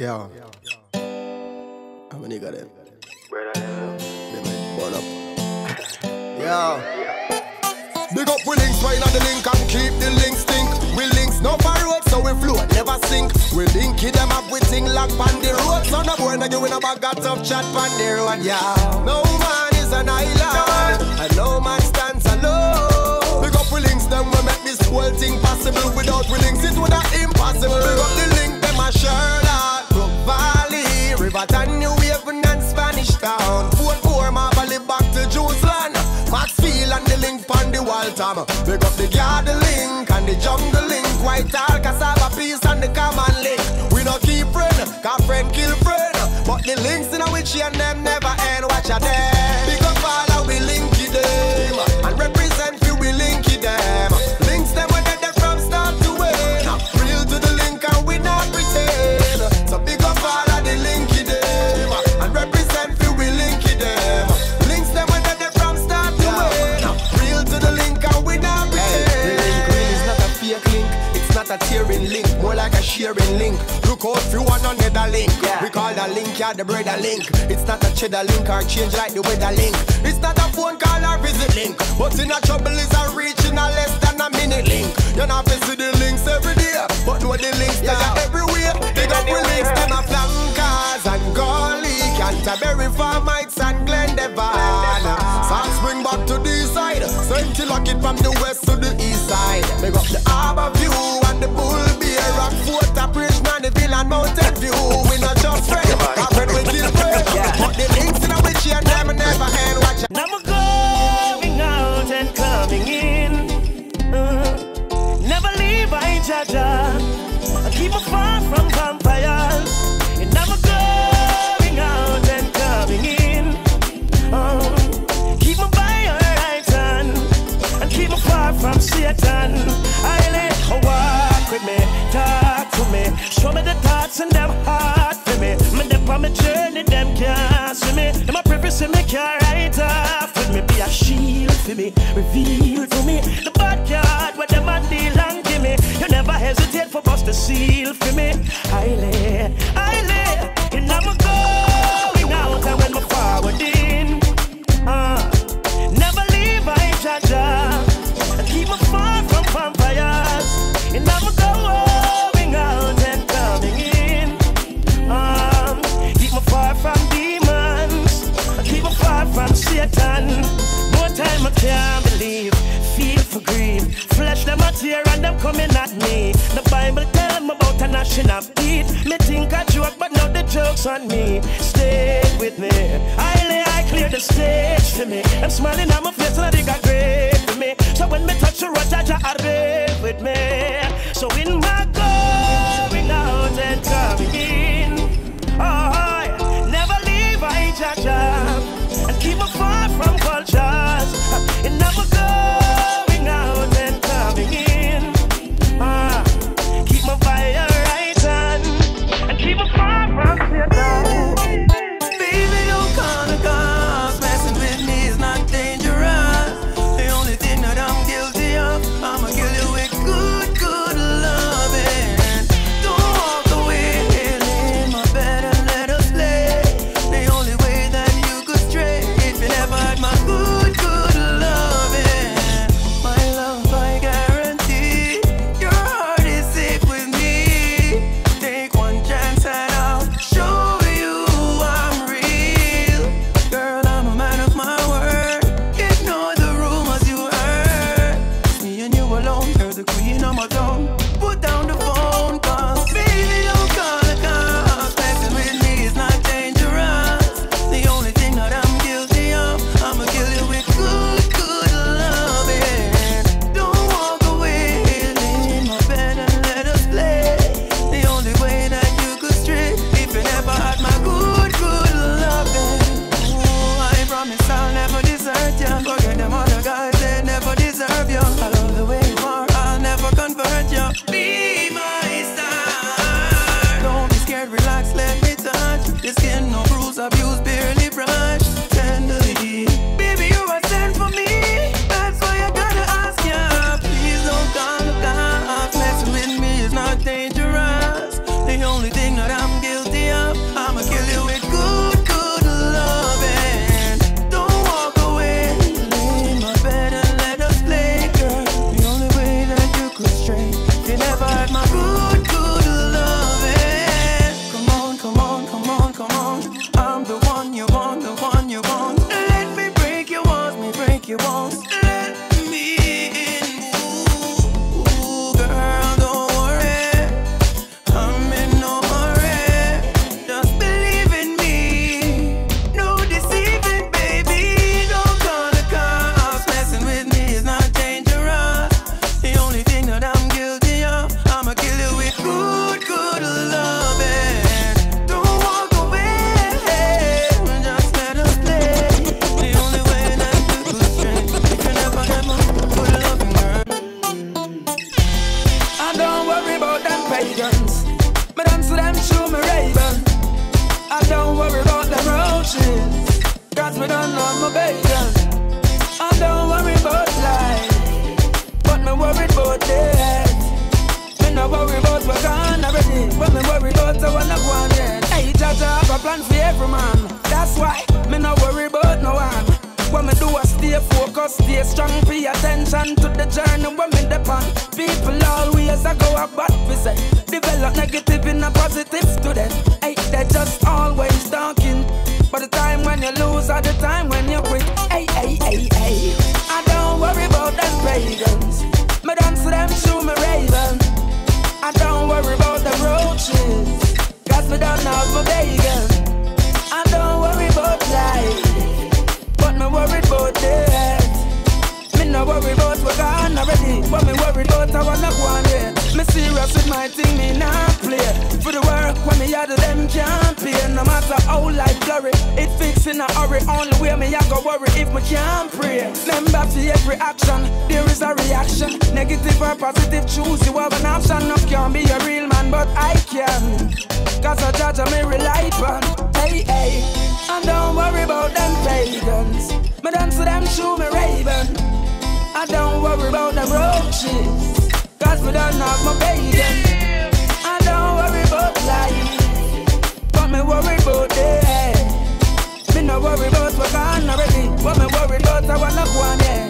Yeah. How many got them? Them like burn up. Yeah. Big up we links, wine on the link and keep the link stink. We links no for road, so we float, never sink. We link it them up with thing lock on the road. So no boy, no you in a bag got tough chat on the road, yeah. No man is an island, and no man stands alone. Big up we links, them we make this whole thing possible. Without we links, it would have impossible. Big up the link, them a Charlotte, Brook Valley, Riverton, New Haven and Spanish Town. Portmore, Marvally back to Jerusalem. Maxfield and the link on the wall tom. Big up the garden link and the jungle link. White all cassava peace and the common link. We no keep friend, cause friend kill friend. But the links in a which and link, yeah. It's not a cheddar link or change like the weather link. It's not a phone call or visit link. But in a trouble is a reaching a less than a minute link. You're not to see the links every day, but know the links that are everywhere. Big up with links, them a flankers and gully, Canterbury, Farm Heights and Glendevon. South Spring back to the side, St. Lock it from the west to the east side. Big up the Harbour View from vampires. And I'm going out and coming in. Uh, keep by your right hand. And keep me far from Satan. I let her walk with me, talk to me. Show me the thoughts and them heart for me. Me dip on my journey, them can't see me. Them a preface me can't write off with me. Be a shield for me, reveal to me the bad card hesitate for bust the seal for me. I lay, I lay, on me. Stay with me. I lay, I clear the stage for me. I'm smiling on my face and I think I great for me. So when me touch the road, are there with me. Plan for every man. That's why me no worry about no one. What me do I stay focused, stay strong, pay attention to the journey when me depend. People always I go we say develop negative in a positive student. Hey, they just always talking. But the time when you lose are the time when you quit. Death. Me no worry about what gone already. But me worried about I wanna go on yet. Me serious with my thing, me not play. For the work when me had them can't pay. No matter how life blurry, it fix in a hurry. Only way me I go worry if me can't pray. Remember to every action, there is a reaction. Negative or positive, choose you have an option. No can't be a real man, but I can. Cause I judge me rely on. Hey, hey. And don't worry about them pagans. Me dance to them shoe me raven. I don't worry about them roaches. Cause me don't have my bacon. I don't worry about life. But me worry about death. Me no worry about what gone already. What me worry about I wanna go on yeah.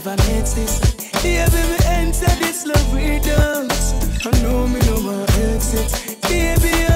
forever makes this. Yeah, baby, enter this love without. I know me no want exit. Baby,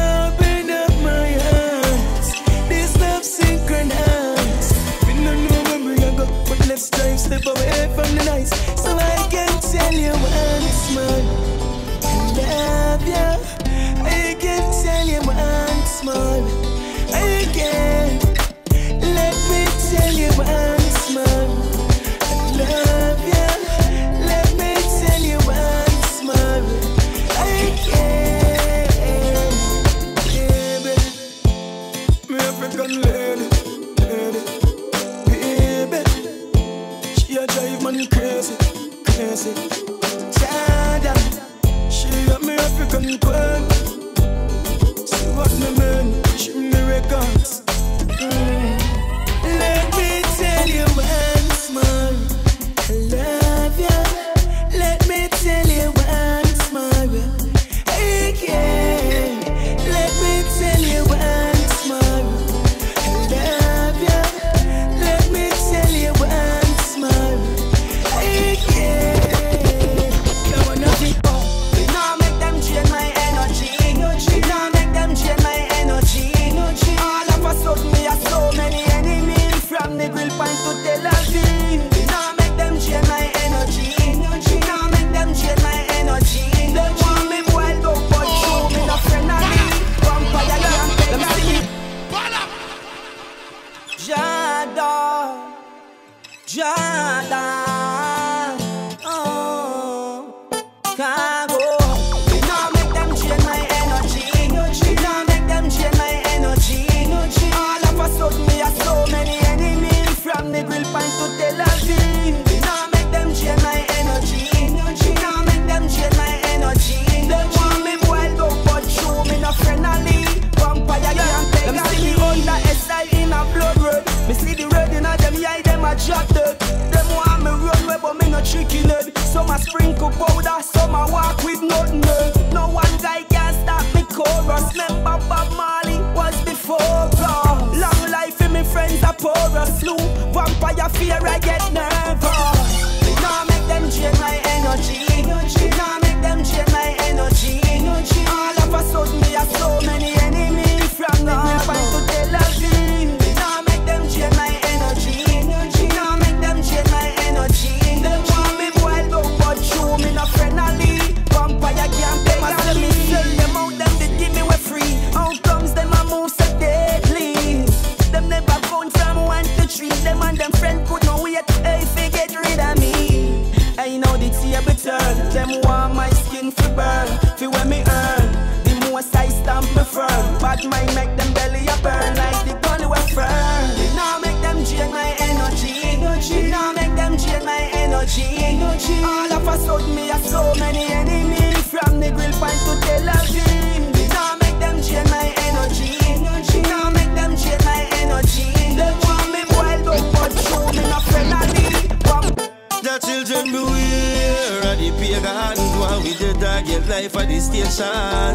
life at the station.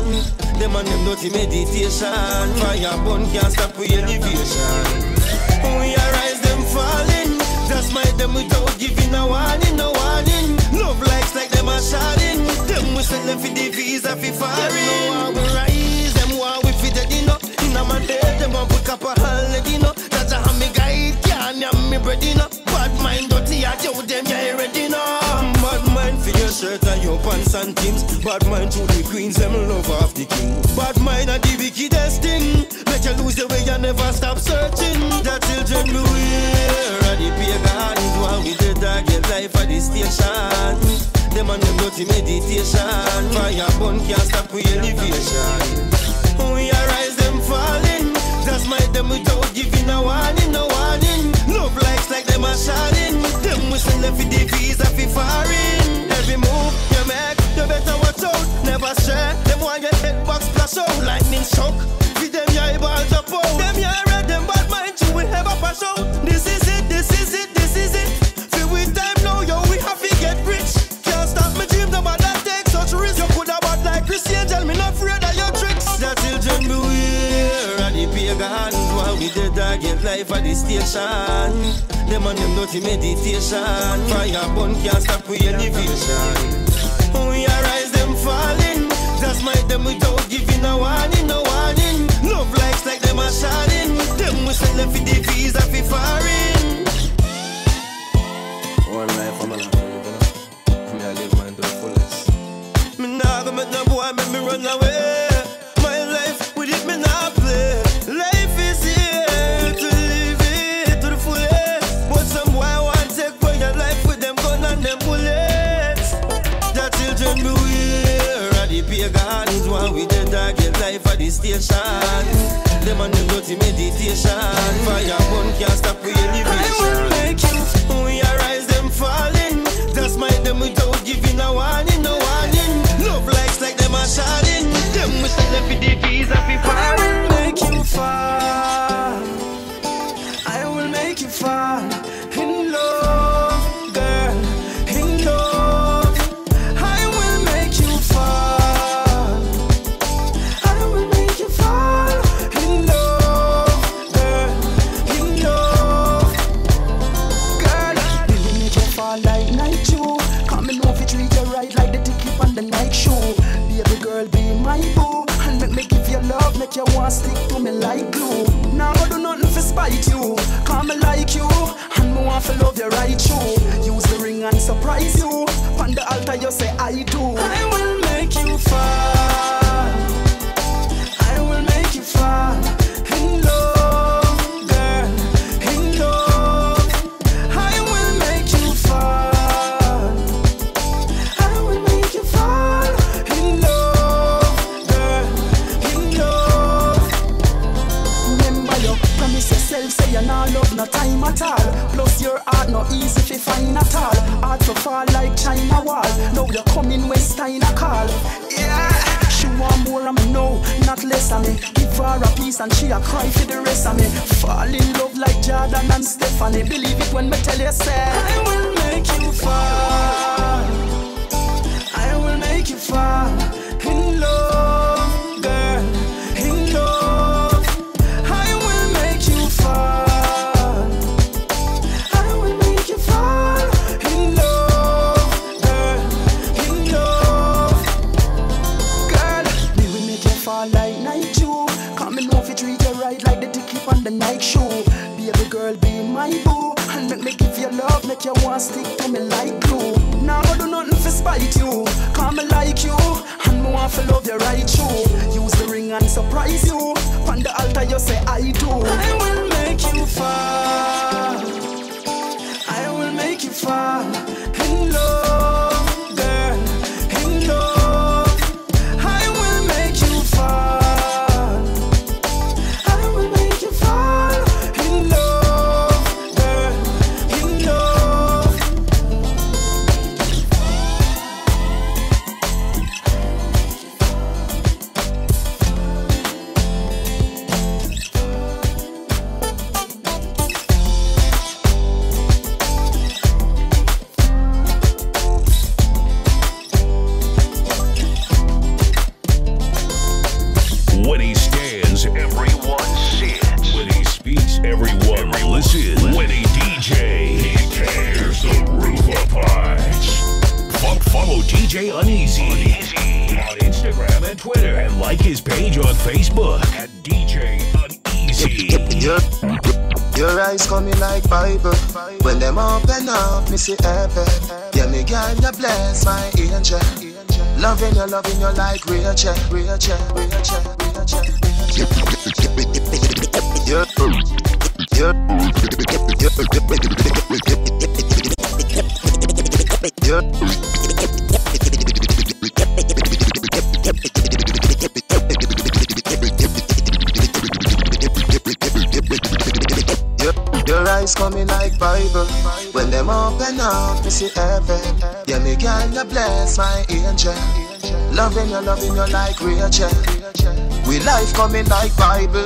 Them and them dirty meditation. Fire burn can't stop we elevation. We arise them falling. Just smite them without giving a warning, no warning. Love likes like them a sharding Them we send them for the visa for foreign. Them we rise, them want we fit dead enough In a man dead, them want put up a holiday, you know shirt and your pants and things Bad mind to the queens, them love off the king. Bad mind are the wickedest thing Make you lose the way you never stop searching. Jah children beware of the pagans. While we the get life at the station. Them and them dirty meditation. Fire burn can't stop we elevation. When We arise them falling. Just smite them without giving a warning, no warning. Love likes like them a sharding Them we send them for the visa for foreign you better watch out. Never stray, them want your head box splash out. Lightning shock, feed them your eyeballs up out. Them your red, them bad mind. You will have a pass out. This is it, this is it, this is it. Feel with time now, yo, we have to get rich. Can't stop me dream, no matter take such risk. You could have bought like Christian, tell me not afraid of your tricks. Jah children beware of the pagans. While we the dog get life at the station. Them and them dirty meditation. Fire burn can't stop we elevation We arise them falling Just smite them without giving a warning, no warning Love likes like them a sharding Them we send them for the visa for foreign One life I'm alive. Me I live mine to the fullest. Me nah go make no boy make me run away. Station. Them and them dirty meditation. Fire burn can't stop we elevation. make you We arise them falling Just smite them without giving a warning, no warning Love likes like them a sharding Them we send them for the visa for I will make you fall. You come in when Stein a call. Yeah. She want more of me, no, not less of me. Give her a piece and she a cry for the rest of me. Fall in love like Jordan and Stephanie. Believe it when me tell you, say, I will make you fall. I will make you fall in love. Want to love me see heaven. Yeah, me girl, you bless my angel. Loving you, loving you like Rachel, Rachel, Rachel, Rachel. Yeah, yeah. Your eyes coming like Bible When them open up, me see heaven. Yeah, me girl, you bless my angel. Loving you, loving you like Rachel. We life coming like Bible,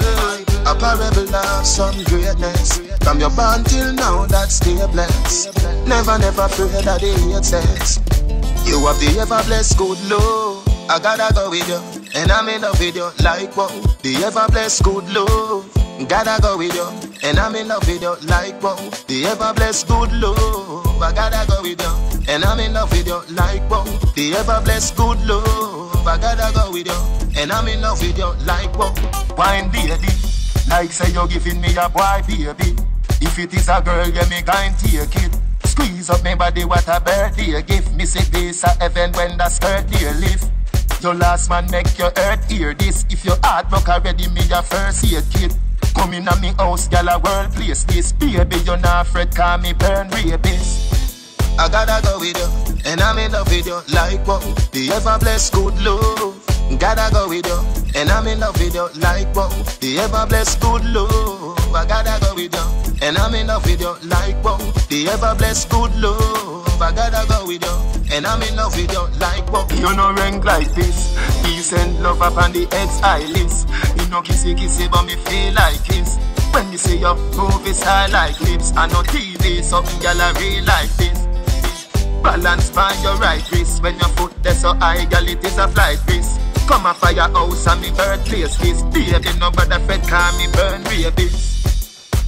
a parable of some greatness. From your born till now, that's still blessed. Never, never afraid of the hate. You have the ever blessed good Lord. I gotta go with you, and I'm in love with you like wow. The ever blessed good love. Gotta go with you, and I'm in love with you like wow. The ever blessed good love. I gotta go with you, and I'm in love with you like wow. The ever blessed good love. I gotta go with you, and I'm in love with you like wow. Wine baby, like say you're giving me a boy baby. If it is a girl, yeah me going take it. Squeeze up me body, what a birthday gift. Me say this a heaven when the skirt dear lift. Your last man make your earth hear this. If your heart broke already, me your first aid kid. Come in a me house, gal a world place this. Baby, you not afraid, call me burn rapist. I gotta go with you, and I'm in love with you like what? The ever blessed good love. Gotta go with you, and I'm in love with you like what? The ever blessed good love. I gotta go with you, and I'm in love with you like what? The ever blessed good love. I gotta go with you, and I'm in love with you like what? You know rank like this. Peace and love up on the head's eyelids. You know kissy kissy, but me feel like kiss. When you see your movie style like lips, I know TV, something gallery like this. Balance by your right wrist when your foot there so high, girl, it is a flight risk. Come a firehouse and me birthplace this Baby, no bother fed, call me burn rabies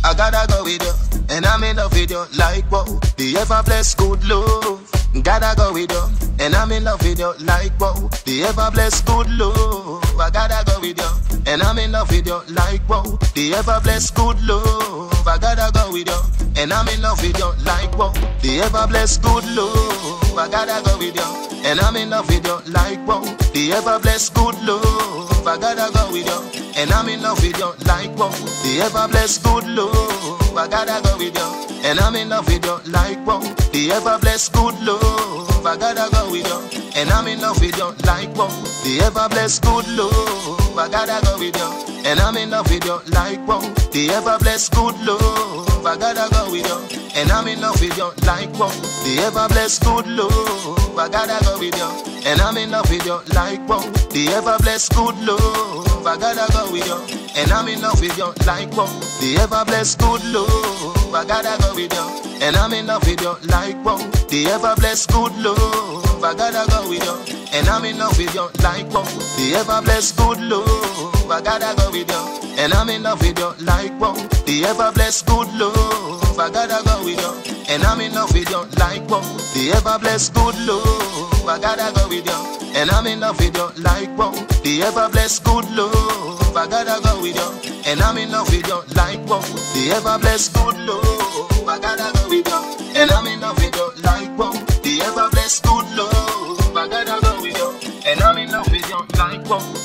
I gotta go with you, and I'm in love with you like wow The ever blessed good love Gotta go with you, and I'm in love with you like wow. The ever blessed good love I gotta go with you, and I'm in love with you like wow. The ever blessed good love I gotta go with you, and I'm in love with you like wow. The ever blessed good love I gotta go with you. And I'm in love with you like wow. The ever blessed good love. I gotta go with you. And I'm in love with you like wow. The ever blessed good love. With you and I mean no we don't like one. The ever blessed good love. I gotta go with you. And I'm in love with you like wow. The ever blessed good love. I gotta go with you. And I'm in love with you like wow. The ever blessed good love. I gotta go with you. And I'm in love with you like wow. The ever blessed good love. I gotta go with you. And I'm in love with you like wow. The ever blessed good love. I gotta go with you. And I'm in love with you like wow. The ever blessed good love. I gotta go with you. And I'm in love with you like wow. The ever blessed good love. I gotta go with you. And I'm in love with you like wow. The ever blessed good love. I gotta go with you. And I'm in love with you like wow. The ever blessed good love. I gotta go with you. And I'm in love with you like wow. The ever blessed good love. I gotta go with you. And I'm in love with you like wow. The ever blessed good love. I gotta go with you. And I'm in love with you like wow. The ever blessed good love. I gotta go with you. And I'm in love with you like wow. The ever blessed good love. I gotta go with you. And I'm in love with you like wow.